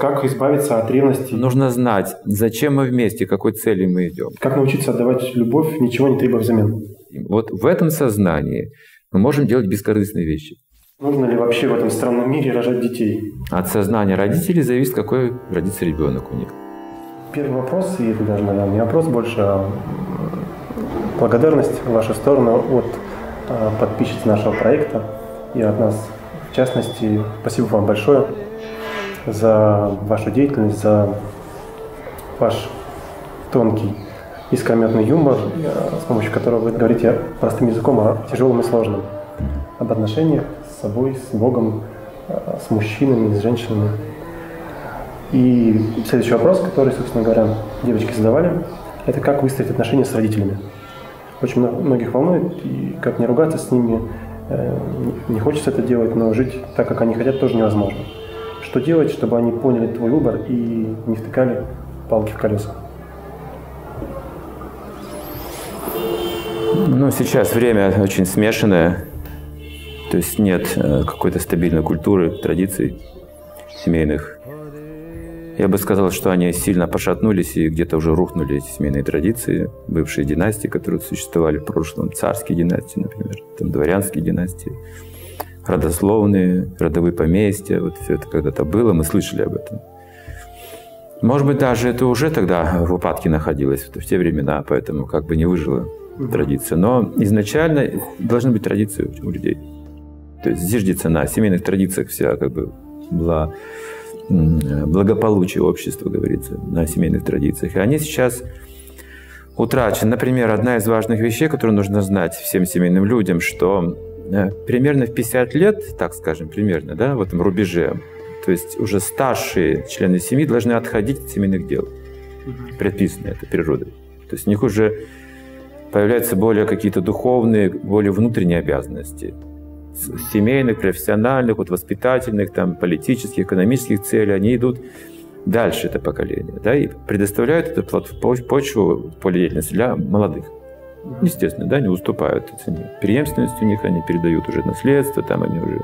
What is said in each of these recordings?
Как избавиться от ревности? Нужно знать, зачем мы вместе, какой цели мы идем. Как научиться отдавать любовь, ничего не требуя взамен? Вот в этом сознании мы можем делать бескорыстные вещи. Нужно ли вообще в этом странном мире рожать детей? От сознания родителей зависит, какой родится ребенок у них. Первый вопрос, и это даже, наверное, не вопрос, больше а благодарность в вашу сторону от а, подписчиц нашего проекта и от нас в частности. Спасибо вам большое за вашу деятельность, за ваш тонкий искрометный юмор, с помощью которого вы говорите простым языком о тяжелом и сложном, об отношениях с собой, с Богом, с мужчинами, с женщинами. И следующий вопрос, который, собственно говоря, девочки задавали, это как выстроить отношения с родителями. Очень многих волнует, и как не ругаться с ними, э, не хочется это делать, но жить так, как они хотят, тоже невозможно. Что делать, чтобы они поняли твой выбор и не втыкали палки в колеса? Ну, сейчас время очень смешанное, то есть нет э, какой-то стабильной культуры, традиций семейных. Я бы сказал, что они сильно пошатнулись и где-то уже рухнули эти семейные традиции, бывшие династии, которые существовали в прошлом, царские династии, например, там дворянские династии, родословные, родовые поместья, вот все это когда-то было, мы слышали об этом. Может быть, даже это уже тогда в упадке находилось, в те времена, поэтому как бы не выжила традиция. Но изначально должны быть традиции у людей. То есть зиждется на семейных традициях вся как бы была благополучие общества, говорится, на семейных традициях. И они сейчас утрачены. Например, одна из важных вещей, которую нужно знать всем семейным людям, что примерно в 50 лет, так скажем, примерно, да, в этом рубеже, то есть уже старшие члены семьи должны отходить от семейных дел. Предписано это природой. То есть у них уже появляются более какие-то духовные, более внутренние обязанности семейных, профессиональных, вот воспитательных, там, политических, экономических целей, они идут дальше, это поколение, да, и предоставляют эту почву поле деятельности для молодых. Естественно, да, не уступают. Преемственность у них, они передают уже наследство, там они уже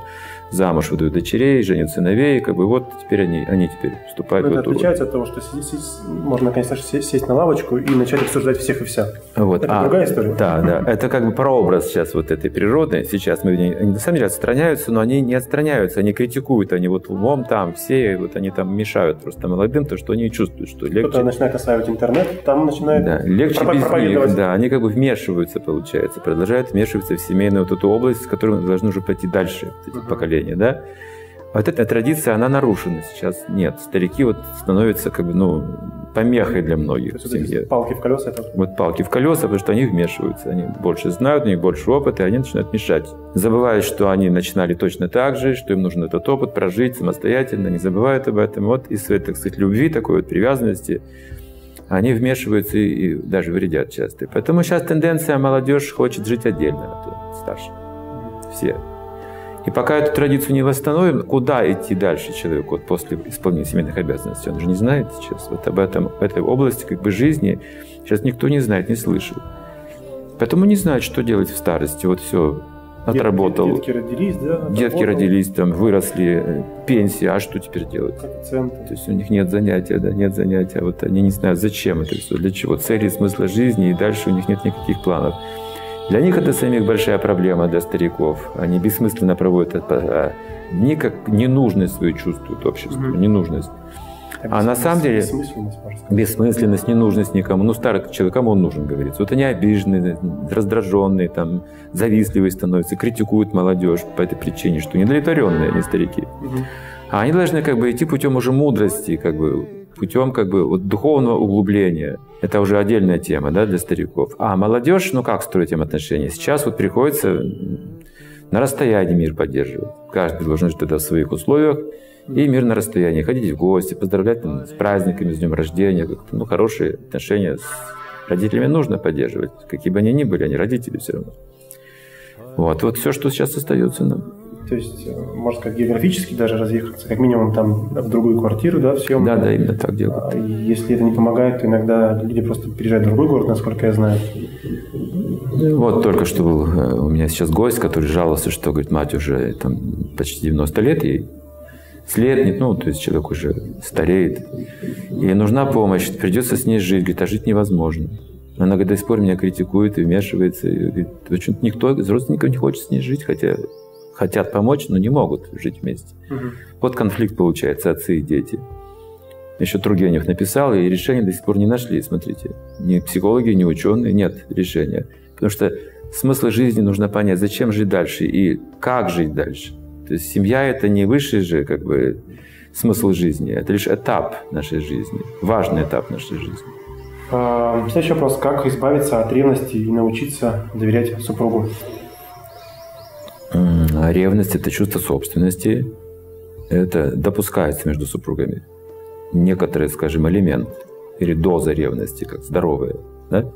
замуж выдают дочерей, женят сыновей, как бы вот теперь они, они теперь вступают Но в это отличается от того, что можно, конечно, сесть, сесть на лавочку и начать обсуждать всех и вся. Вот. Это а, другая история. Да, да. Это как бы прообраз сейчас вот этой природы. Сейчас мы они на самом деле отстраняются, но они не отстраняются, они критикуют, они вот умом там все, вот они там мешают просто молодым, то, что они чувствуют, что легче... Кто-то начинает осваивать интернет, там начинает да, легче без них, да, они как бы вмешиваются, получается, продолжают вмешиваться в семейную вот эту область, с которой должны уже пойти дальше, эти uh-huh. поколения, да. Вот эта традиция, она нарушена сейчас. Нет, старики вот становятся как бы, ну, помехой для многих в семье. Палки в колеса это? Вот палки в колеса, потому что они вмешиваются. Они больше знают, у них больше опыта, и они начинают мешать. Забывают, что они начинали точно так же, что им нужен этот опыт прожить самостоятельно, не забывают об этом. Вот из своей, так сказать, любви, такой вот привязанности они вмешиваются и, и даже вредят часто. Поэтому сейчас тенденция молодежь хочет жить отдельно от старших. Все. И пока эту традицию не восстановим, куда идти дальше человеку вот после исполнения семейных обязанностей? Он же не знает сейчас. Вот об этом, в этой области как бы жизни сейчас никто не знает, не слышал. Поэтому не знает, что делать в старости. Вот все, отработал. Детки родились, да? Отработал. Детки родились, там, выросли, э, пенсия, а что теперь делать? Коэффициенты. То есть у них нет занятия, да, нет занятия. Вот они не знают, зачем это все, для чего. Цели, смысла жизни, и дальше у них нет никаких планов. Для них это самих большая проблема, для стариков. Они бессмысленно проводят это. А они как ненужность свою чувствуют обществу, угу. ненужность. А, а на самом деле бессмысленность, бессмысленность, ненужность никому. Ну, старый человек, кому он нужен, говорится. Вот они обиженные, раздраженные, там, завистливые становятся, критикуют молодежь по этой причине, что недовлетворенные они старики. Угу. А они должны как бы идти путем уже мудрости, как бы путем как бы вот духовного углубления. Это уже отдельная тема да, для стариков. А молодежь, ну как строить им отношения? Сейчас вот приходится на расстоянии мир поддерживать. Каждый должен жить тогда в своих условиях. И мир на расстоянии. Ходить в гости, поздравлять там, с праздниками, с днем рождения. Как-то, ну, хорошие отношения с родителями нужно поддерживать. Какие бы они ни были, они родители все равно. Вот, вот все, что сейчас остается нам. То есть, э, можно сказать, географически даже разъехаться, как минимум там в другую квартиру, да, в Да, да, именно так делают. А если это не помогает, то иногда люди просто переезжают в другой город, насколько я знаю. Вот только что был э, у меня сейчас гость, который жаловался, что, говорит, мать уже там почти 90 лет ей. Слепнет, ну, то есть человек уже стареет, и нужна помощь, придется с ней жить, говорит, а жить невозможно. Она до сих пор меня критикует и вмешивается. И говорит, почему никто из родственников не хочет с ней жить, хотя хотят помочь, но не могут жить вместе. Угу. Вот конфликт получается, отцы и дети. Еще Тургенев написал, и решения до сих пор не нашли, смотрите. Ни психологи, ни ученые, нет решения. Потому что смысл жизни нужно понять, зачем жить дальше и как жить дальше. То есть семья – это не высший же как бы смысл жизни, это лишь этап нашей жизни, важный этап нашей жизни. А, следующий вопрос. Как избавиться от ревности и научиться доверять супругу? Ревность – это чувство собственности. Это допускается между супругами. Некоторый, скажем, элемент или доза ревности, как здоровая. Да?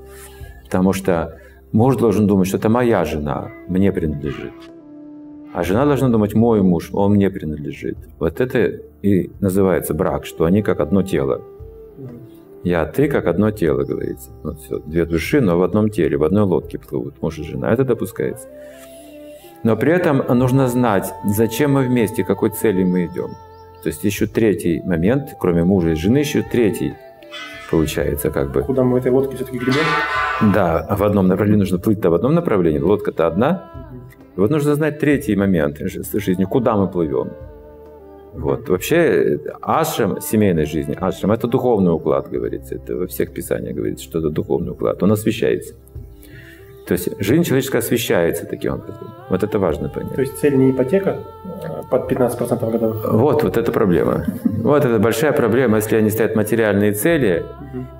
Потому что муж должен думать, что это моя жена, мне принадлежит. А жена должна думать, мой муж, он мне принадлежит. Вот это и называется брак, что они как одно тело. Я, ты как одно тело, говорится. Вот все, две души, но в одном теле, в одной лодке плывут муж и жена. Это допускается. Но при этом нужно знать, зачем мы вместе, какой цели мы идем. То есть еще третий момент, кроме мужа и жены, еще третий получается как бы. Куда мы в этой лодке все-таки гребем? Да, в одном направлении нужно плыть-то в одном направлении, лодка-то одна. И вот нужно знать третий момент жизни, куда мы плывем. Вот. Вообще, ашрам семейной жизни, ашрам – это духовный уклад, говорится. Это во всех писаниях говорится, что это духовный уклад. Он освещается. То есть жизнь человеческая освещается таким образом. Вот это важно понять. То есть цель не ипотека а под 15% годовых? Вот, вот это проблема. Вот это большая проблема, если они ставят материальные цели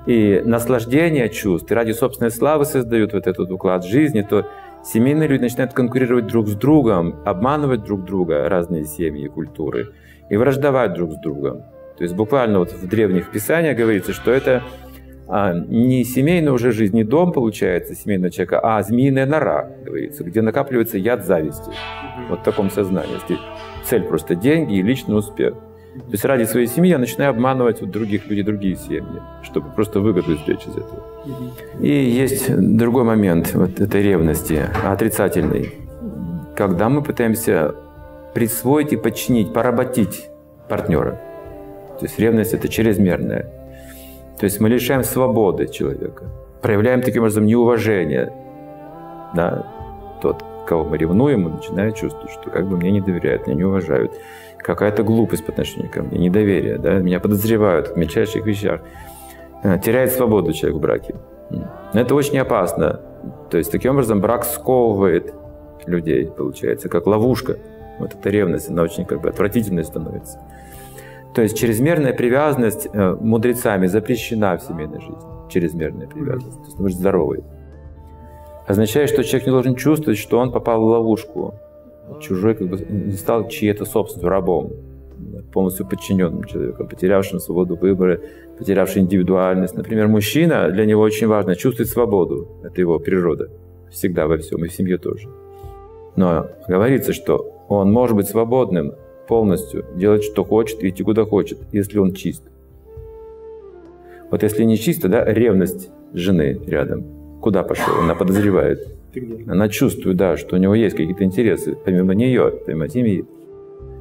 и наслаждение чувств, и ради собственной славы создают вот этот уклад жизни, то семейные люди начинают конкурировать друг с другом, обманывать друг друга, разные семьи и культуры, и враждовать друг с другом. То есть буквально вот в древних писаниях говорится, что это а, не семейная уже жизнь, не дом получается семейного человека, а змеиная нора, говорится, где накапливается яд зависти. Вот в таком сознании. Если цель просто деньги и личный успех. То есть ради своей семьи я начинаю обманывать вот других людей, другие семьи, чтобы просто выгоду извлечь из этого. И есть другой момент вот этой ревности, отрицательный, когда мы пытаемся присвоить и подчинить, поработить партнера. То есть ревность – это чрезмерная. То есть мы лишаем свободы человека, проявляем таким образом неуважение. Да? Тот, кого мы ревнуем, он начинает чувствовать, что как бы мне не доверяют, меня не уважают. Какая-то глупость по отношению ко мне, недоверие, да? меня подозревают в мельчайших вещах. Э, теряет свободу человек в браке. Это очень опасно. То есть таким образом брак сковывает людей, получается, как ловушка. Вот эта ревность, она очень как бы отвратительной становится. То есть чрезмерная привязанность э, мудрецами запрещена в семейной жизни. Чрезмерная привязанность. То есть быть здоровой. Означает, что человек не должен чувствовать, что он попал в ловушку. Чужой как бы не стал чьей-то собственностью, рабом. Полностью подчиненным человеком, потерявшим свободу выбора, потерявшим индивидуальность. Например, мужчина, для него очень важно чувствовать свободу. Это его природа. Всегда во всем, и в семье тоже. Но говорится, что он может быть свободным полностью, делать что хочет, идти куда хочет, если он чист. Вот если не чисто, да, ревность жены рядом, куда пошел, она подозревает. Она чувствует, да, что у него есть какие-то интересы, помимо нее, помимо семьи.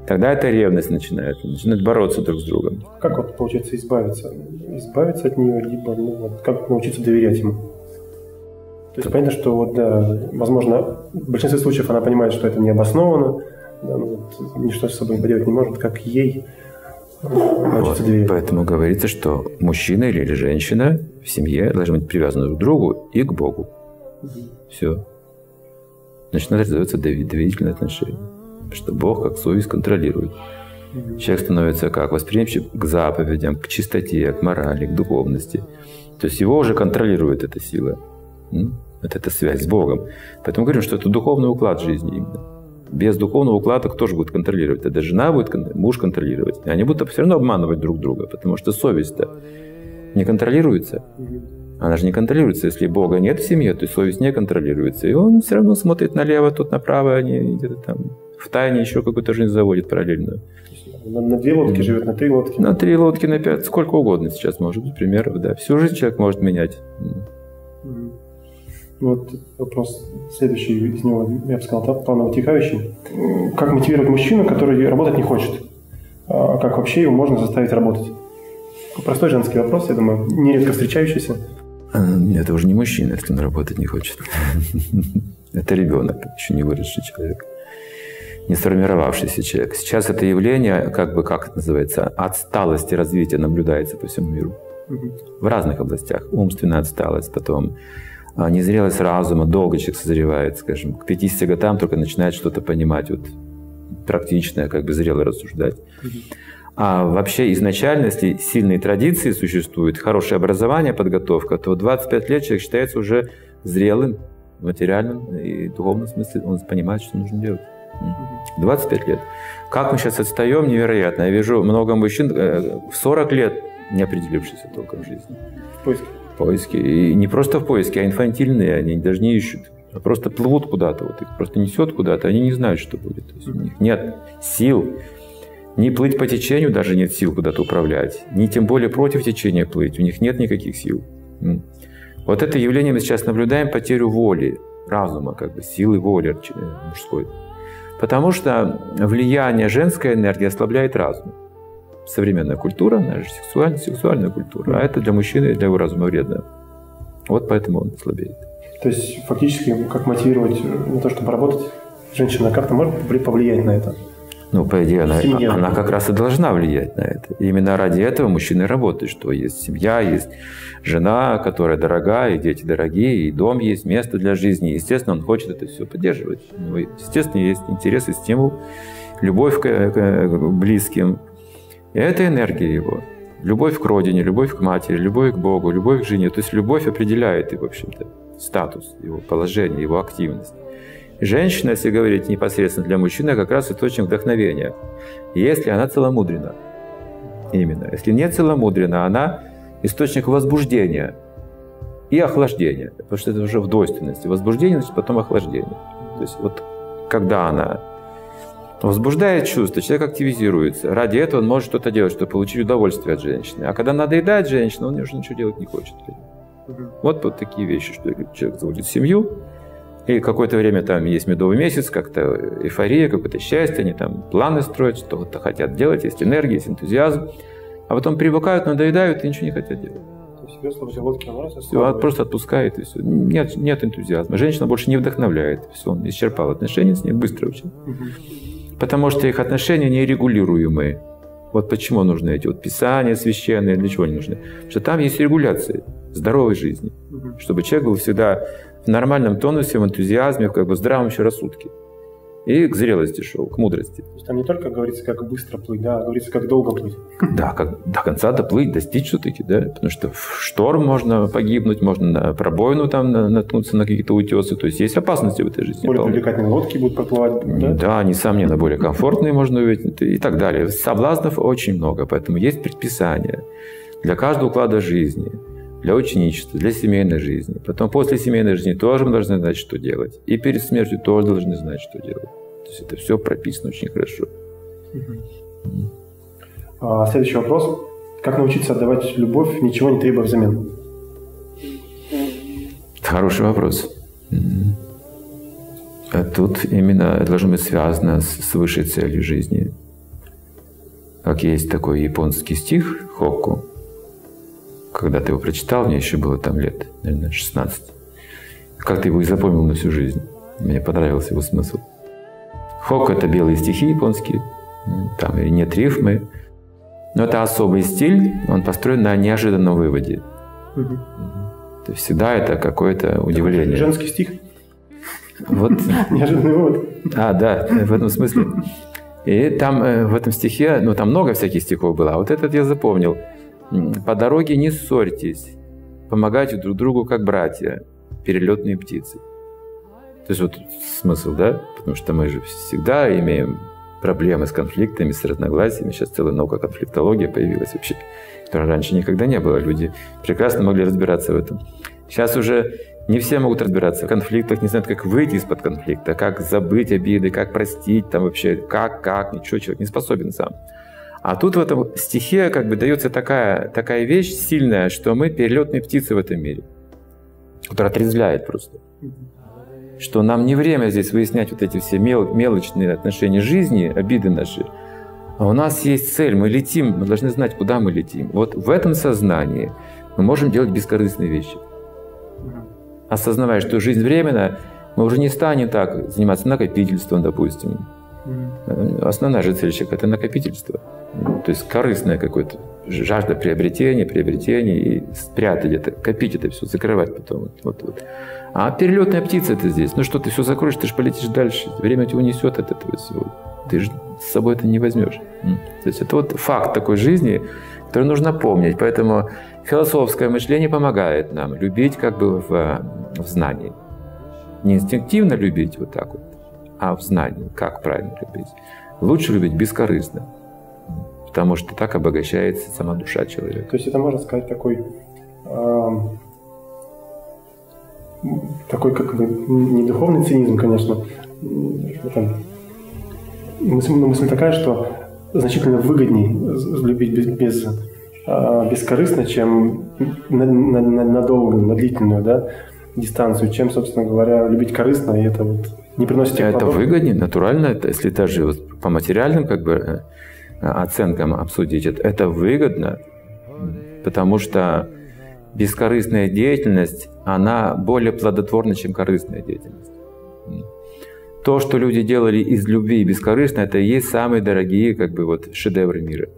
Тогда эта ревность начинает, начинает бороться друг с другом. Как вот получается избавиться? Избавиться от нее, либо ну, вот, как научиться доверять ему? То есть понятно, что вот, да, возможно, в большинстве случаев она понимает, что это необоснованно, да, ну, вот, ничто с собой поделать не может, как ей вот, Поэтому говорится, что мужчина или, или женщина в семье должны быть привязаны друг к другу и к Богу. Угу. Все. Значит, называется доверительные отношения. Что Бог как совесть контролирует. Человек становится как? Восприимчив к заповедям, к чистоте, к морали, к духовности. То есть его уже контролирует эта сила. Вот эта связь с Богом. Поэтому говорим, что это духовный уклад жизни именно без духовного уклада кто же будет контролировать? Это жена будет, муж контролировать. И они будут все равно обманывать друг друга, потому что совесть-то не контролируется. Она же не контролируется. Если Бога нет в семье, то совесть не контролируется. И он все равно смотрит налево, тут направо, они где-то там в тайне еще какую-то жизнь заводит параллельную. На, на две лодки живет, на три лодки. На три лодки, на пять, сколько угодно сейчас может быть примеров, да. Всю жизнь человек может менять. Вот вопрос следующий из него, я бы сказал, планово вытекающий. Как мотивировать мужчину, который работать не хочет? а как вообще его можно заставить работать? Простой женский вопрос, я думаю, нередко встречающийся. А, это уже не мужчина, если он работать не хочет. Это ребенок, еще не выросший человек, не сформировавшийся человек. Сейчас это явление, как бы, как это называется, отсталости развития наблюдается по всему миру. В разных областях. Умственная отсталость, потом а, незрелость разума, долго человек созревает, скажем, к 50 годам только начинает что-то понимать, вот практичное, как бы зрело рассуждать. А вообще изначально, если сильные традиции существуют, хорошее образование, подготовка, то в 25 лет человек считается уже зрелым в материальном и духовном смысле. Он понимает, что нужно делать. 25 лет. Как мы сейчас отстаем, невероятно. Я вижу много мужчин э, в 40 лет не определившихся толком в жизни. В поиске. В поиске. И не просто в поиске, а инфантильные. Они даже не ищут. А просто плывут куда-то. Вот их просто несет куда-то. Они не знают, что будет. То есть у них нет сил не плыть по течению даже нет сил куда-то управлять, ни тем более против течения плыть. У них нет никаких сил. Вот это явление мы сейчас наблюдаем, потерю воли, разума, как бы силы воли мужской. Потому что влияние женской энергии ослабляет разум. Современная культура, же сексуальная, сексуальная культура, а это для мужчины и для его разума вредно. Вот поэтому он слабеет. То есть фактически как мотивировать на то, чтобы работать, женщина как-то может повлиять на это? Ну, по идее, она, она как раз и должна влиять на это. И именно ради этого мужчины работают, что есть семья, есть жена, которая дорогая, и дети дорогие, и дом есть, место для жизни. естественно, он хочет это все поддерживать. Ну, естественно, есть интерес и стимул, любовь к, к близким. И это энергия его. Любовь к родине, любовь к матери, любовь к Богу, любовь к жене. То есть любовь определяет, и, в общем-то, статус, его положение, его активность. Женщина, если говорить непосредственно для мужчины, как раз источник вдохновения. Если она целомудрена. Именно. Если не целомудрена, она источник возбуждения и охлаждения. Потому что это уже в двойственности. Возбуждение, значит, потом охлаждение. То есть вот когда она возбуждает чувство, человек активизируется. Ради этого он может что-то делать, чтобы получить удовольствие от женщины. А когда надоедает женщина, он уже ничего делать не хочет. Вот, вот такие вещи, что человек заводит семью, и какое-то время там есть медовый месяц, как-то эйфория, какое-то счастье, они там планы строят, что-то хотят делать, есть энергия, есть энтузиазм. А потом привыкают, надоедают и ничего не хотят делать. Все, просто отпускает и все. Нет, нет энтузиазма. Женщина больше не вдохновляет. Все, он исчерпал отношения с ней быстро очень. Угу. Потому что их отношения нерегулируемые. Вот почему нужны эти вот писания священные, для чего они нужны? Потому что там есть регуляция здоровой жизни. Угу. Чтобы человек был всегда в нормальном тонусе, в энтузиазме, в как бы здравом еще рассудке. И к зрелости шел, к мудрости. То есть там не только говорится, как быстро плыть, да, а говорится, как долго плыть. Да, как до конца доплыть, достичь все-таки, да. Потому что в шторм можно погибнуть, можно на пробоину там наткнуться на какие-то утесы. То есть есть опасности в этой жизни. Более привлекательные лодки будут проплывать, да? Да, несомненно, более комфортные можно увидеть и так далее. Соблазнов очень много, поэтому есть предписания для каждого уклада жизни для ученичества, для семейной жизни. Потом после семейной жизни тоже мы должны знать, что делать. И перед смертью тоже должны знать, что делать. То есть это все прописано очень хорошо. А, следующий вопрос. Как научиться отдавать любовь, ничего не требуя взамен? Хороший вопрос. А тут именно должно быть связано с высшей целью жизни. Как есть такой японский стих Хокку – когда ты его прочитал, мне еще было там лет, наверное, 16. Как ты его и запомнил на всю жизнь. Мне понравился его смысл. Хок – это белые стихи японские, там и нет рифмы. Но это особый стиль, он построен на неожиданном выводе. Угу. То есть всегда это какое-то удивление. Женский стих? Вот. Неожиданный вывод. А, да, в этом смысле. И там э, в этом стихе, ну там много всяких стихов было, а вот этот я запомнил – по дороге не ссорьтесь, помогайте друг другу как братья, перелетные птицы. То есть вот смысл, да? Потому что мы же всегда имеем проблемы с конфликтами, с разногласиями. Сейчас целая наука конфликтология появилась вообще, которой раньше никогда не было. Люди прекрасно могли разбираться в этом. Сейчас уже не все могут разбираться в конфликтах, не знают, как выйти из-под конфликта, как забыть обиды, как простить, там вообще, как, как, ничего человек не способен сам. А тут в этом стихе как бы дается такая, такая вещь сильная, что мы перелетные птицы в этом мире, которая отрезвляет просто. Что нам не время здесь выяснять вот эти все мел, мелочные отношения жизни, обиды наши, А у нас есть цель, мы летим, мы должны знать, куда мы летим. Вот в этом сознании мы можем делать бескорыстные вещи. Осознавая, что жизнь временная, мы уже не станем так заниматься накопительством, допустим. Основная же цель человека – это накопительство. То есть корыстное какое-то, жажда приобретения, приобретения и спрятать это, копить это все, закрывать потом. Вот, вот. А перелетная птица это здесь. Ну что, ты все закроешь, ты же полетишь дальше. Время тебя унесет от этого всего. Ты же с собой это не возьмешь. То есть это вот факт такой жизни, который нужно помнить. Поэтому философское мышление помогает нам любить как бы в, в знании. Не инстинктивно любить вот так вот, а в знании, как правильно любить. Лучше любить бескорыстно, потому что так обогащается сама душа человека. То есть это можно сказать такой, э, такой как бы не духовный цинизм, конечно, это, мысль, мысль такая, что значительно выгоднее любить без, без а, бескорыстно, чем на, на, на, на долгую, на длительную да, дистанцию, чем, собственно говоря, любить корыстно, и это вот не приносит Это плодов. выгоднее, натурально, это, если даже вот по материальным как бы э, оценкам обсудить, это, это выгодно, потому что бескорыстная деятельность, она более плодотворна, чем корыстная деятельность. То, что люди делали из любви и бескорыстно, это и есть самые дорогие как бы, вот, шедевры мира.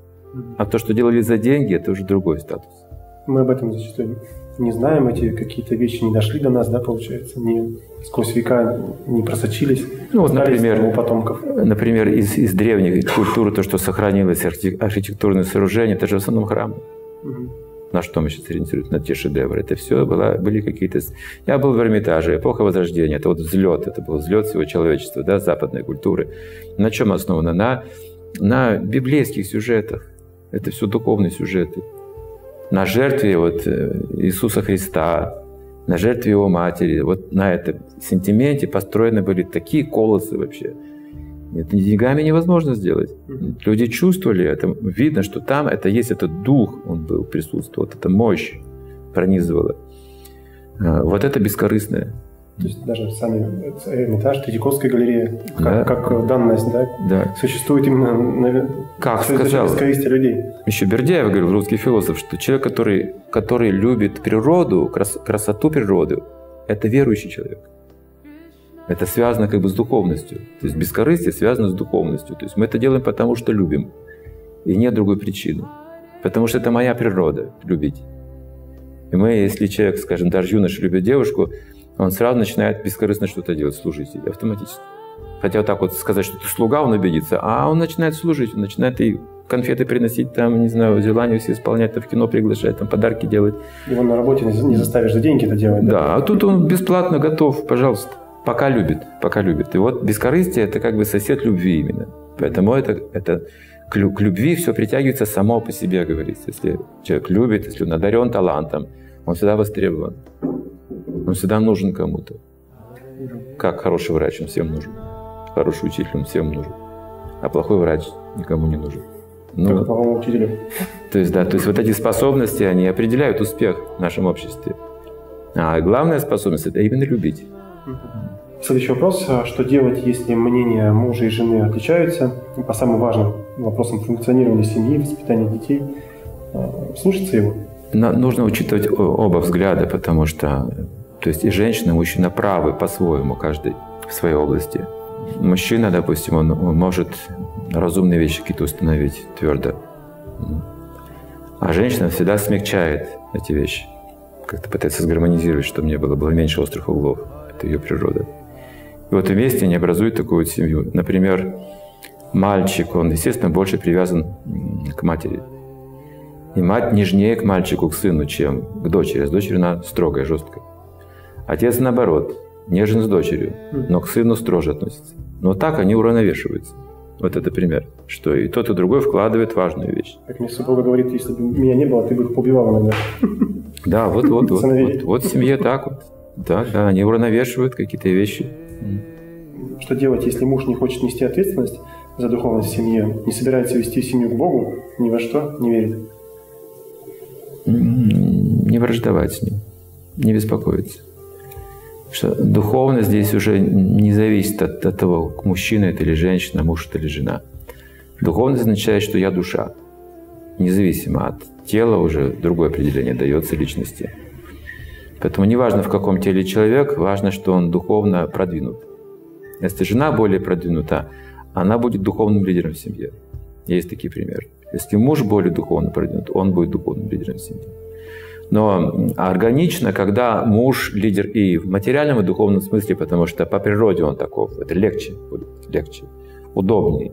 А то, что делали за деньги, это уже другой статус. Мы об этом зачастую не знаем, эти какие-то вещи не дошли до нас, да, получается, не сквозь века не просочились. Ну вот, например, у потомков. Например, из, из древней культуры то, что сохранилось архитектурное сооружение, это же в основном храмы. Угу. На что мы сейчас ориентируемся? На те шедевры. Это все было, были какие-то... Я был в Эрмитаже, эпоха Возрождения. Это вот взлет, это был взлет всего человечества, да, западной культуры. На чем основано? На, на библейских сюжетах. Это все духовные сюжеты. На жертве вот э, Иисуса Христа, на жертве Его Матери. Вот на этом сентименте построены были такие колосы вообще. Это деньгами невозможно сделать. Люди чувствовали это. Видно, что там это есть этот дух, он был, присутствовал, вот эта мощь пронизывала. А, вот это бескорыстное. То есть даже сами Эрмитаж, Третьяковская галерея, как, да. как данность, да, да, существует именно на, как сказал людей. Еще Бердяев говорил, русский философ, что человек, который, который любит природу, крас, красоту природы, это верующий человек. Это связано как бы с духовностью. То есть бескорыстие связано с духовностью. То есть мы это делаем потому, что любим. И нет другой причины. Потому что это моя природа – любить. И мы, если человек, скажем, даже юноша любит девушку, он сразу начинает бескорыстно что-то делать, служить ей автоматически. Хотя вот так вот сказать, что ты слуга, он обидится, а он начинает служить, он начинает и конфеты приносить, там, не знаю, желания все исполнять, там, в кино приглашать, там, подарки делать. Его на работе не заставишь за деньги это делать. Да, да а тут он бесплатно готов, пожалуйста. Пока любит, пока любит. И вот бескорыстие – это как бы сосед любви именно. Поэтому это, это к любви все притягивается само по себе, говорится. Если человек любит, если он одарен талантом, он всегда востребован. Он всегда нужен кому-то. Как хороший врач, он всем нужен. Хороший учитель, он всем нужен. А плохой врач никому не нужен. Ну, как плохому учителю. То есть, да, то есть вот эти способности, они определяют успех в нашем обществе. А главная способность – это именно любить. Следующий вопрос. А что делать, если мнения мужа и жены отличаются по самым важным вопросам функционирования семьи, воспитания детей? А, слушаться его? Нужно учитывать оба взгляда, потому что то есть и женщина, и мужчина правы по-своему, каждый в своей области. Мужчина, допустим, он, он может разумные вещи какие-то установить твердо. А женщина всегда смягчает эти вещи. Как-то пытается сгармонизировать, чтобы мне было, было меньше острых углов. Это ее природа. И вот вместе они образуют такую семью. Например, мальчик, он, естественно, больше привязан к матери. И мать нежнее к мальчику, к сыну, чем к дочери. С дочерью она строгая, жесткая. Отец, наоборот, нежен с дочерью, но к сыну строже относится. Но так они уравновешиваются. Вот это пример, что и тот, и другой вкладывает важную вещь. Как мне супруга говорит, если бы меня не было, ты бы их побивал иногда. Да, вот, вот, вот, вот, вот в семье так вот. Да, да, они уравновешивают какие-то вещи. Что делать, если муж не хочет нести ответственность за духовность в семье, не собирается вести семью к Богу, ни во что не верит? Не враждовать с ним, не беспокоиться. Что духовность здесь уже не зависит от, от того, мужчина это или женщина, муж это или жена. Духовность означает, что я душа. Независимо от тела уже другое определение дается личности. Поэтому неважно, в каком теле человек, важно, что он духовно продвинут. Если жена более продвинута, она будет духовным лидером в семье. Есть такие примеры. Если муж более духовно продвинут, он будет духовным лидером в семье. Но органично, когда муж лидер и в материальном и духовном смысле, потому что по природе он таков, это легче будет, легче, удобнее.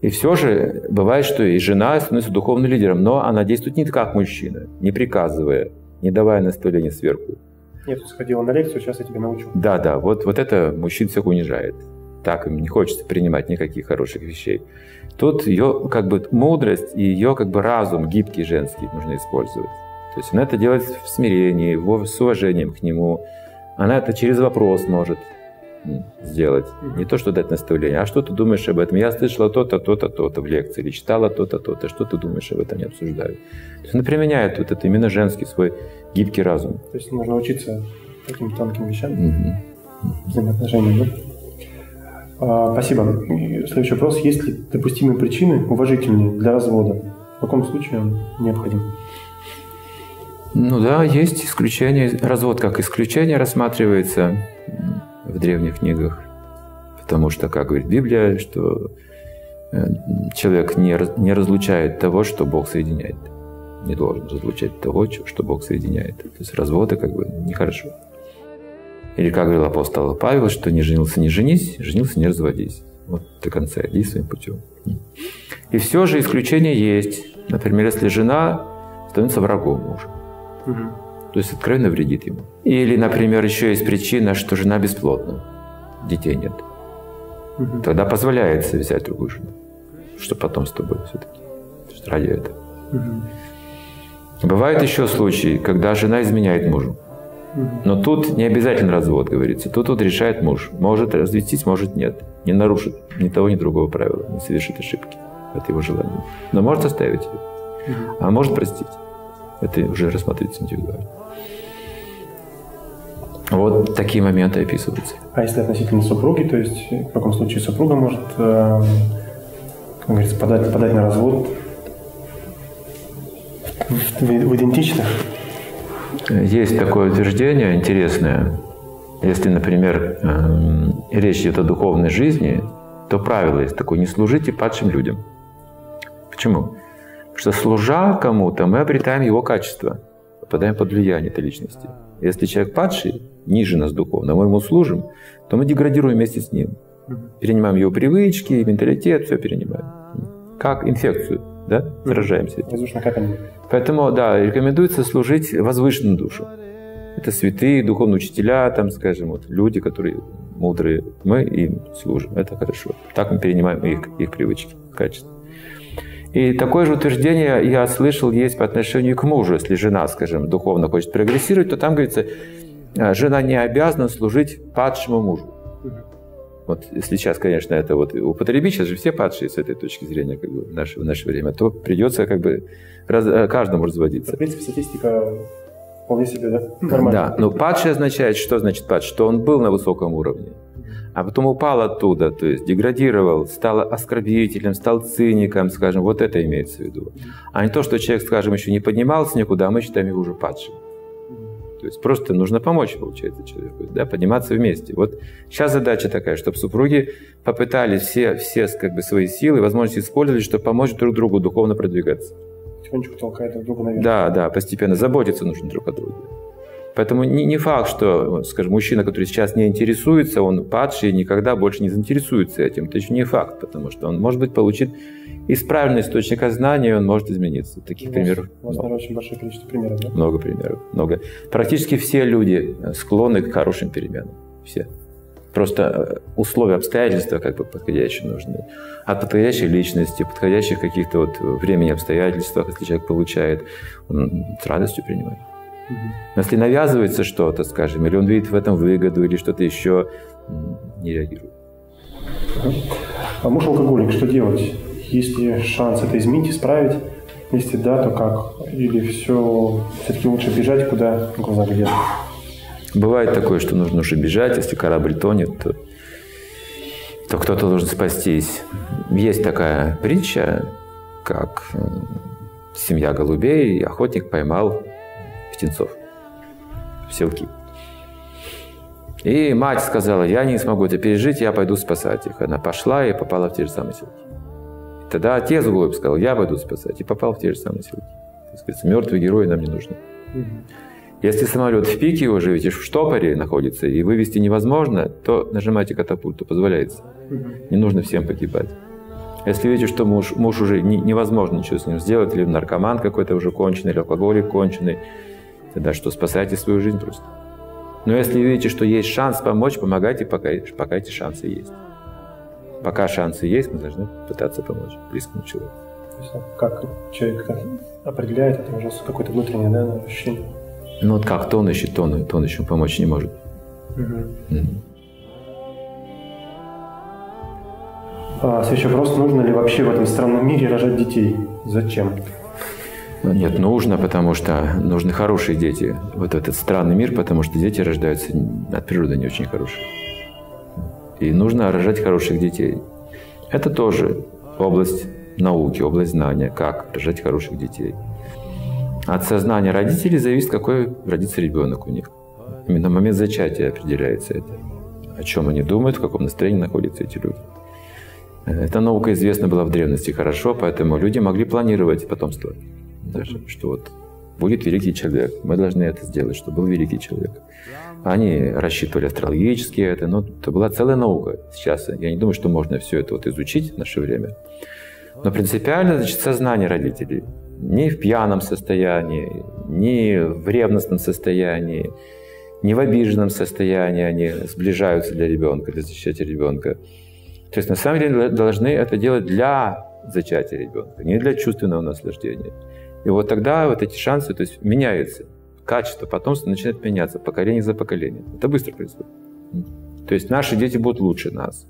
И все же бывает, что и жена становится духовным лидером, но она действует не как мужчина, не приказывая, не давая наставления сверху. Нет, сходила на лекцию, сейчас я тебя научу. Да, да, вот, вот это мужчин всех унижает. Так им не хочется принимать никаких хороших вещей. Тут ее как бы мудрость и ее как бы разум гибкий женский нужно использовать. То есть она это делает в смирении, с уважением к нему. Она это через вопрос может сделать. Не то, что дать наставление, а что ты думаешь об этом? Я слышала то-то, то-то, то-то в лекции, или читала то-то, то-то. Что ты думаешь об этом? Не обсуждаю. То есть она применяет вот это именно женский свой гибкий разум. То есть нужно учиться таким тонким вещам, угу. взаимоотношениям, да? А, спасибо. Следующий вопрос. Есть ли допустимые причины уважительные для развода? В каком случае он необходим? Ну да, есть исключение. Развод как исключение рассматривается в древних книгах. Потому что, как говорит Библия, что э, человек не, разлучает того, что Бог соединяет. Не должен разлучать того, что Бог соединяет. То есть разводы как бы нехорошо. Или как говорил апостол Павел, что не женился, не женись, женился, не разводись. Вот до конца иди своим путем. И все же исключения есть. Например, если жена становится врагом мужа. Угу. То есть откровенно вредит ему. Или, например, еще есть причина, что жена бесплодна, детей нет. Угу. Тогда позволяется взять другую жену, что потом с тобой все-таки. Ради этого. Угу. Бывают еще случаи, когда жена изменяет мужу. Но тут не обязательно развод, говорится. Тут вот решает муж. Может развестись, может нет. Не нарушит ни того, ни другого правила. Не совершит ошибки. Это его желание. Но может оставить ее. А может простить. Это уже рассматривается индивидуально. Вот такие моменты описываются. А если относительно супруги, то есть в каком случае супруга может, э, как говорится, подать, подать на развод в, в идентичных? Есть такое утверждение интересное. Если, например, э, речь идет о духовной жизни, то правило есть такое – не служите падшим людям. Почему? Что служа кому-то, мы обретаем его качество, попадаем под влияние этой личности. Если человек падший, ниже нас духовно, мы ему служим, то мы деградируем вместе с ним. Перенимаем его привычки, менталитет, все перенимаем. Как инфекцию, да, заражаемся этим. Поэтому, да, рекомендуется служить возвышенную душу. Это святые, духовные учителя, там, скажем, вот, люди, которые мудрые. Мы им служим. Это хорошо. Так мы перенимаем их, их привычки, качества. И такое же утверждение я слышал есть по отношению к мужу. Если жена, скажем, духовно хочет прогрессировать, то там говорится, «А, жена не обязана служить падшему мужу. Вот если сейчас, конечно, это вот употребить, сейчас же все падшие с этой точки зрения как бы, в, наше, в наше время, то придется как бы раз, э, каждому разводиться. В принципе, статистика вполне себе, да? Нормально. Да, но падший означает, что значит падший? Что он был на высоком уровне а потом упал оттуда, то есть деградировал, стал оскорбителем, стал циником, скажем, вот это имеется в виду. А не то, что человек, скажем, еще не поднимался никуда, а мы считаем его уже падшим. То есть просто нужно помочь, получается, человеку, да, подниматься вместе. Вот сейчас задача такая, чтобы супруги попытались все, все как бы, свои силы, возможности использовать, чтобы помочь друг другу духовно продвигаться. Потихонечку толкает друг друга наверх. Да, да, постепенно. Заботиться нужно друг о друге. Поэтому не, не факт, что, скажем, мужчина, который сейчас не интересуется, он падший, никогда больше не заинтересуется этим. Это еще не факт, потому что он, может быть, получит из правильного источника знания, он может измениться. Таких у примеров У вас, много. очень большое количество примеров, да? Много примеров, много. Практически все люди склонны к хорошим переменам. Все. Просто э, условия, обстоятельства как бы подходящие нужны. От подходящей личности, подходящих каких-то вот времени обстоятельствах, если человек получает, он с радостью принимает. Но если навязывается что-то, скажем, или он видит в этом выгоду, или что-то еще, не реагирует. А муж алкоголик, что делать? Есть ли шанс это изменить, исправить? Если да, то как? Или все все-таки лучше бежать, куда глаза глядят? Бывает такое, что нужно уже бежать, если корабль тонет, то то кто-то должен спастись. Есть такая притча, как семья голубей, охотник поймал птенцов в селки. И мать сказала, я не смогу это пережить, я пойду спасать их. Она пошла и попала в те же самые селки. Тогда отец голубь сказал, я пойду спасать, и попал в те же самые селки. Так сказать, мертвые герои нам не нужны. Если самолет в пике уже, видите, в штопоре находится, и вывести невозможно, то нажимайте катапульту, позволяется. Не нужно всем погибать. Если видите, что муж, муж уже не, невозможно ничего с ним сделать, или наркоман какой-то уже конченый, или алкоголик конченый, тогда что, спасайте свою жизнь просто. Но если видите, что есть шанс помочь, помогайте, пока, пока эти шансы есть. Пока шансы есть, мы должны пытаться помочь близкому человеку. То есть, как человек как определяет, это уже какое-то внутреннее да, ощущение. Ну вот как тон ищет, тон, тон еще помочь не может. Угу. Угу. А, следующий вопрос. Нужно ли вообще в этом странном мире рожать детей? Зачем? Ну, нет, нужно, потому что нужны хорошие дети. Вот этот странный мир, потому что дети рождаются от природы не очень хорошие. И нужно рожать хороших детей. Это тоже область науки, область знания, как рожать хороших детей. От сознания родителей зависит, какой родится ребенок у них. Именно момент зачатия определяется это. О чем они думают, в каком настроении находятся эти люди. Эта наука известна была в древности хорошо, поэтому люди могли планировать потомство. Даже, что вот будет великий человек, мы должны это сделать, чтобы был великий человек. Они рассчитывали астрологически это, но это была целая наука. Сейчас я не думаю, что можно все это вот изучить в наше время. Но принципиально, значит, сознание родителей. Не в пьяном состоянии, не в ревностном состоянии, не в обиженном состоянии они сближаются для ребенка, для защиты ребенка. То есть на самом деле должны это делать для зачатия ребенка, не для чувственного наслаждения. И вот тогда вот эти шансы то есть, меняются. Качество потомства начинает меняться поколение за поколением. Это быстро происходит. То есть наши дети будут лучше нас.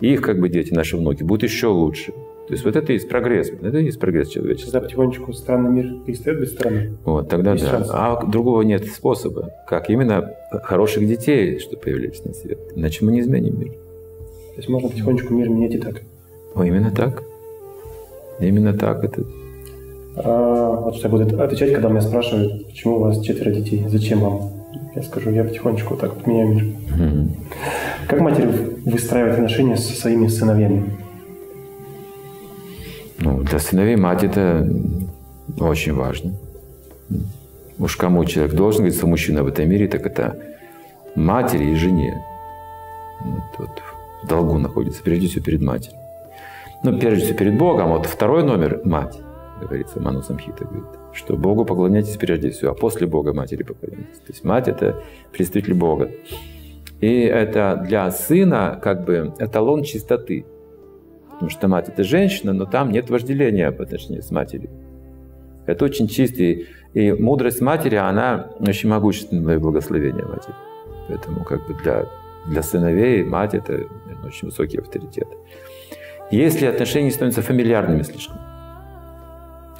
их как бы дети, наши внуки, будут еще лучше. То есть вот это и есть прогресс. Это и есть прогресс человечества. Когда потихонечку странный мир перестает быть странным. Вот, тогда да. Шанс. А другого нет способа. Как именно хороших детей, что появились на свет. Иначе мы не изменим мир. То есть можно потихонечку мир менять и так. О, именно так. Именно так это. А, вот что я буду отвечать, когда меня спрашивают, почему у вас четверо детей, зачем вам? Я скажу, я потихонечку вот так вот меняю мир. Mm-hmm. Как матери выстраивать отношения со своими сыновьями? Ну, для сыновей мать это очень важно. Уж кому человек должен говорить, что мужчина в этом мире, так это матери и жене. Вот, в долгу находится, прежде всего перед матерью. Ну, прежде всего перед Богом, вот второй номер – мать, говорится, Ману Самхита говорит, что Богу поклоняйтесь прежде всего, а после Бога матери поклоняйтесь. То есть мать – это представитель Бога. И это для сына как бы эталон чистоты – Потому что мать – это женщина, но там нет вожделения по отношению с матерью. Это очень чистый. И мудрость матери, она очень могущественное благословение матери. Поэтому как бы для, для сыновей мать – это очень высокий авторитет. Если отношения становятся фамильярными слишком,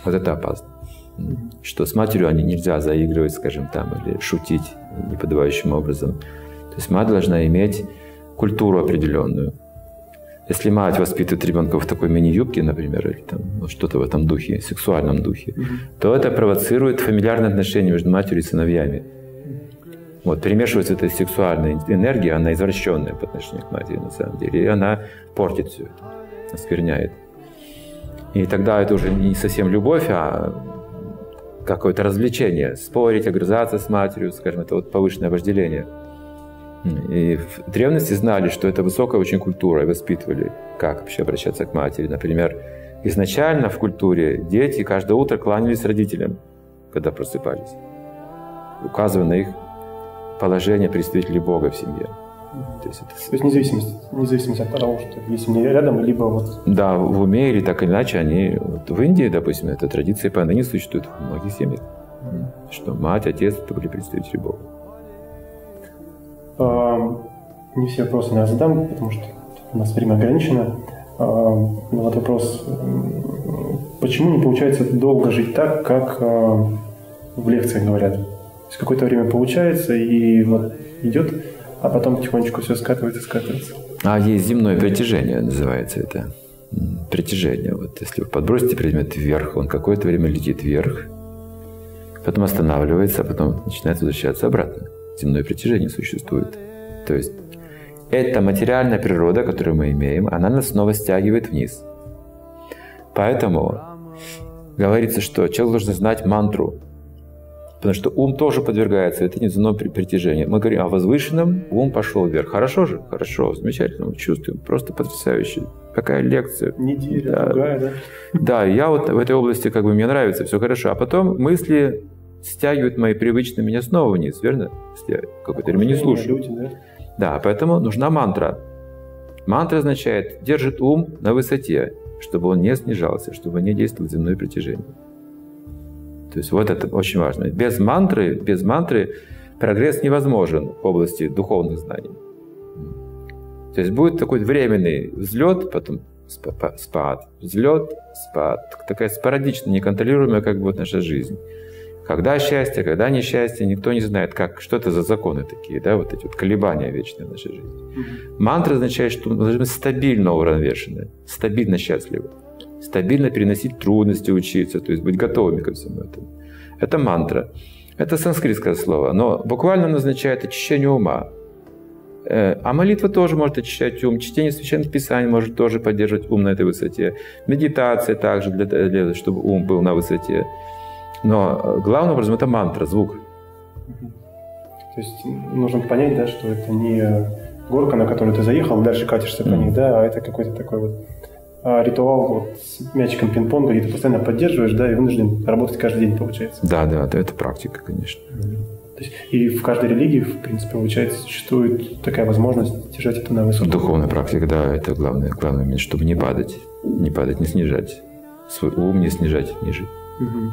вот это опасно. Что с матерью они нельзя заигрывать, скажем, там, или шутить неподобающим образом. То есть мать должна иметь культуру определенную – если мать воспитывает ребенка в такой мини-юбке, например, или там, ну, что-то в этом духе, сексуальном духе, mm-hmm. то это провоцирует фамильярные отношения между матерью и сыновьями. Вот, перемешивается эта сексуальная энергия, она извращенная по отношению к матери на самом деле, и она портит все это, оскверняет. И тогда это уже не совсем любовь, а какое-то развлечение. Спорить, огрызаться с матерью, скажем, это вот повышенное вожделение – и в древности знали, что это высокая очень культура, и воспитывали, как вообще обращаться к матери. Например, изначально в культуре дети каждое утро кланялись родителям, когда просыпались, указывая на их положение представителей Бога в семье. То есть, это... То есть независимость, независимость от того, что если не рядом, либо вот... Да, в уме или так или иначе они... Вот в Индии, допустим, эта традиция поныне существует в многих семьях. Что мать, отец – это были представители Бога. Не все вопросы я задам, потому что у нас время ограничено. Но вот вопрос, почему не получается долго жить так, как в лекциях говорят? То есть какое-то время получается, и вот идет, а потом потихонечку все скатывается, скатывается. А есть земное притяжение, называется это. Притяжение. Вот если вы подбросите предмет вверх, он какое-то время летит вверх, потом останавливается, а потом начинает возвращаться обратно. Земное притяжение существует. То есть эта материальная природа, которую мы имеем, она нас снова стягивает вниз. Поэтому говорится, что человек должен знать мантру, потому что ум тоже подвергается это неземному притяжению. Мы говорим о возвышенном, ум пошел вверх. Хорошо же? Хорошо, замечательно, чувствуем, просто потрясающе. Какая лекция. Неделя, да. другая, да? Да, я вот в этой области как бы мне нравится, все хорошо. А потом мысли стягивают мои привычные меня снова вниз, верно? Если я какое-то время не слушаю. Люди, да? Да, поэтому нужна мантра. Мантра означает, держит ум на высоте, чтобы он не снижался, чтобы не действовал земное притяжение. То есть вот это очень важно. Без мантры, без мантры прогресс невозможен в области духовных знаний. То есть будет такой временный взлет, потом спад, взлет, спад. Такая спорадичная, неконтролируемая как бы вот наша жизнь. Когда счастье, когда несчастье, никто не знает, как, что это за законы такие, да, вот эти вот колебания вечные в нашей жизни. Мантра означает, что мы должны быть стабильно уравновешены, стабильно счастливы, стабильно переносить трудности, учиться, то есть быть готовыми ко всему этому. Это мантра. Это санскритское слово, но буквально означает очищение ума. Э, а молитва тоже может очищать ум, чтение священных писаний может тоже поддерживать ум на этой высоте, медитация также, для, для, чтобы ум был на высоте. Но э, главным образом это мантра, звук. То есть нужно понять, да, что это не горка, на которую ты заехал, дальше катишься по ней, да, а это какой-то такой вот ритуал вот с мячиком пинг-понга, где ты постоянно поддерживаешь, да, и вынужден работать каждый день, получается. Да, да, это практика, конечно. То есть, и в каждой религии, в принципе, получается, существует такая возможность держать это на высоте. Духовная практика, да, это главное, главное, чтобы не падать, не падать, не снижать. Свой ум не снижать ниже. Угу.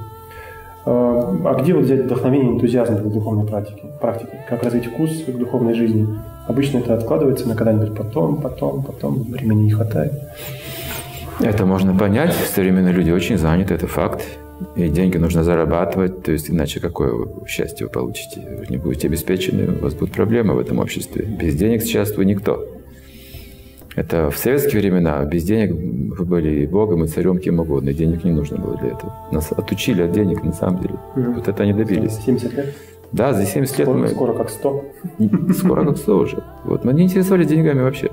А где вот взять вдохновение и энтузиазм для духовной практики? практики? Как развить вкус к духовной жизни? Обычно это откладывается на когда-нибудь потом, потом, потом, времени не хватает. Это можно понять. Современные люди очень заняты, это факт. И деньги нужно зарабатывать, то есть иначе какое счастье вы получите? Вы не будете обеспечены, у вас будут проблемы в этом обществе. Без денег сейчас вы никто. Это в советские времена без денег вы были и богом, и царем, кем угодно. денег не нужно было для этого. Нас отучили от денег, на самом деле. Угу. Вот это они добились. 70 лет? Да, за 70 скоро, лет мы... Скоро как 100. Скоро как 100 уже. Вот, мы не интересовались деньгами вообще.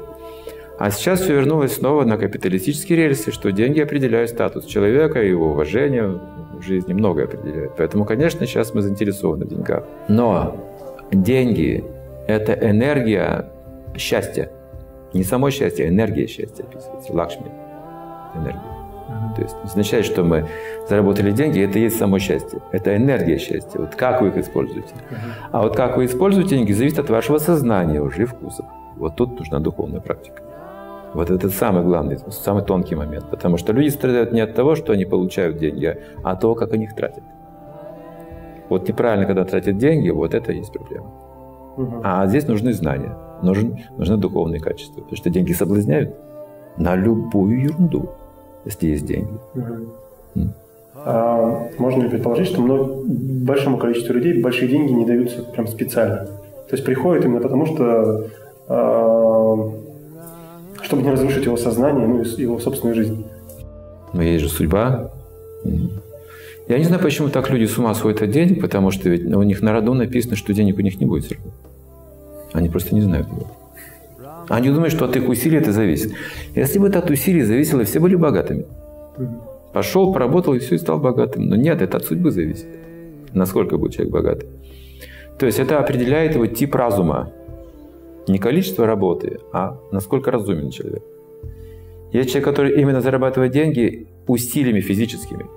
А сейчас все вернулось снова на капиталистические рельсы, что деньги определяют статус человека, его уважение в жизни, многое определяют. Поэтому, конечно, сейчас мы заинтересованы в деньгах. Но деньги – это энергия счастья. Не само счастье, а энергия счастья описывается. Лакшми. Энергия. То есть означает, что мы заработали деньги, это и есть само счастье. Это энергия счастья. Вот как вы их используете. А вот как вы используете деньги, зависит от вашего сознания уже и вкусов. Вот тут нужна духовная практика. Вот это самый главный, самый тонкий момент. Потому что люди страдают не от того, что они получают деньги, а от того, как они их тратят. Вот неправильно, когда тратят деньги, вот это и есть проблема. А здесь нужны знания, нужен, нужны духовные качества. Потому что деньги соблазняют на любую ерунду, если есть деньги. Угу. А, можно ли предположить, что много, большому количеству людей большие деньги не даются прям специально? То есть приходят именно потому, что а, чтобы не разрушить его сознание, ну и его собственную жизнь. Но есть же судьба. Я не знаю, почему так люди с ума сходят от денег, потому что ведь у них на роду написано, что денег у них не будет. Они просто не знают. Они думают, что от их усилий это зависит. Если бы это от усилий зависело, все были богатыми. Пошел, поработал и все, и стал богатым. Но нет, это от судьбы зависит. Насколько будет человек богатый. То есть это определяет его тип разума. Не количество работы, а насколько разумен человек. Есть человек, который именно зарабатывает деньги усилиями физическими –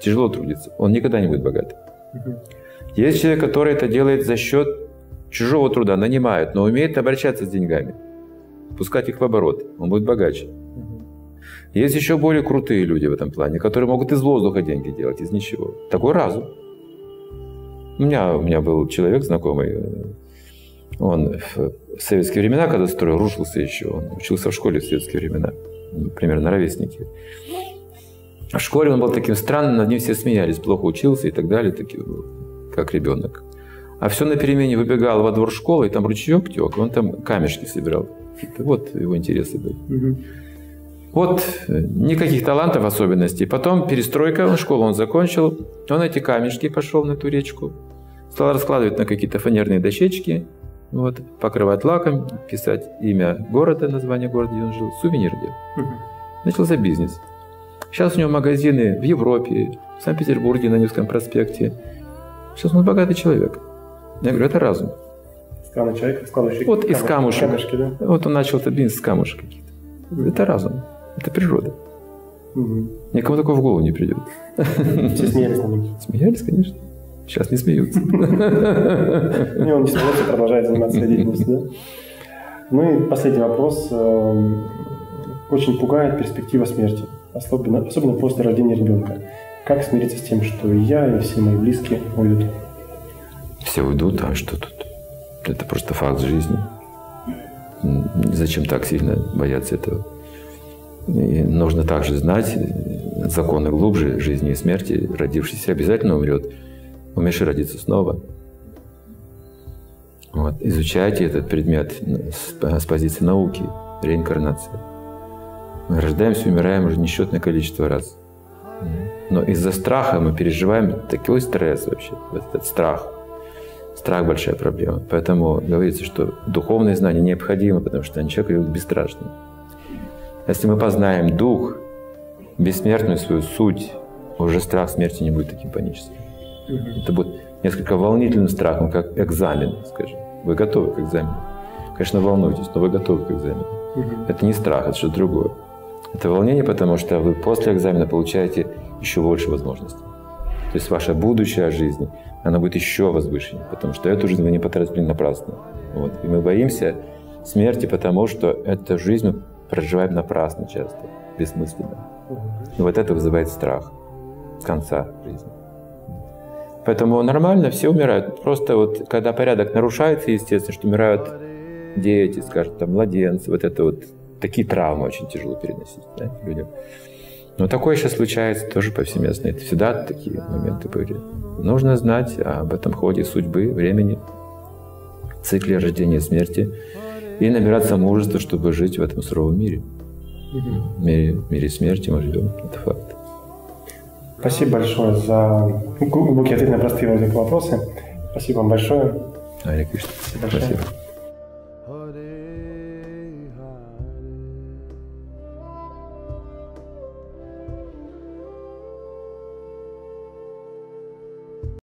тяжело трудится, он никогда не будет богатым. Есть человек, который это делает за счет чужого труда, нанимает, но умеет обращаться с деньгами, пускать их в оборот, он будет богаче. Есть еще более крутые люди в этом плане, которые могут из воздуха деньги делать, из ничего. Такой разум. У меня, у меня был человек знакомый, он в советские времена, когда строил, рушился еще, он учился в школе в советские времена, примерно ровесники. В школе он был таким странным, над ним все смеялись, плохо учился и так далее, таки, как ребенок. А все на перемене выбегал во двор школы, и там ручеек тек, он там камешки собирал. Вот его интересы были. Угу. Вот э, никаких талантов, особенностей. Потом перестройка, он школу он закончил, он эти камешки пошел на ту речку, стал раскладывать на какие-то фанерные дощечки, вот, покрывать лаком, писать имя города, название города, где он жил, сувенир делал. Угу. Начался бизнес. Сейчас у него магазины в Европе, в Санкт-Петербурге на Невском проспекте. Сейчас он богатый человек. Я говорю, это разум. Человек, Вот из камушек. Да? Вот он начал это бизнес с камушек каких-то. Угу. Это разум. Это природа. Угу. Никому такого в голову не придет. Все смеялись над ним. Смеялись, конечно. Сейчас не смеются. И он не смеется, продолжает заниматься деятельностью, да? Ну и последний вопрос. Эм, очень пугает перспектива смерти, особенно, особенно после рождения ребенка. Как смириться с тем, что и я, и все мои близкие уйдут? Все уйдут, а что тут? Это просто факт жизни. Зачем так сильно бояться этого? И нужно также знать законы глубже жизни и смерти. Родившийся обязательно умрет. Умерший родится снова. Вот. Изучайте этот предмет с, позиции науки, реинкарнации. Мы рождаемся, умираем уже несчетное количество раз. Но из-за страха мы переживаем такой стресс вообще, вот этот страх. Страх – большая проблема. Поэтому говорится, что духовное знание необходимо, потому что они человека делают. Если мы познаем дух, бессмертную свою суть, уже страх смерти не будет таким паническим. Это будет несколько волнительным страхом, как экзамен, скажем. Вы готовы к экзамену? Конечно, волнуйтесь, но вы готовы к экзамену. Это не страх, это что-то другое. Это волнение, потому что вы после экзамена получаете еще больше возможностей. То есть ваша будущая жизнь, она будет еще возвышеннее, потому что эту жизнь вы не потратили напрасно. Вот. И мы боимся смерти, потому что эту жизнь мы проживаем напрасно часто, бессмысленно. И вот это вызывает страх конца жизни. Поэтому нормально, все умирают. Просто вот когда порядок нарушается, естественно, что умирают дети, скажем, там, младенцы, вот это вот такие травмы очень тяжело переносить да, людям. Но такое сейчас случается тоже повсеместно. Это всегда такие моменты были. Нужно знать об этом ходе судьбы, времени, цикле рождения и смерти и набираться мужества, чтобы жить в этом суровом мире. В мире, мире смерти мы живем. Это факт. Спасибо большое за глубокий ответ на простые вопросы. Спасибо вам большое. Кришна. Спасибо. Спасибо.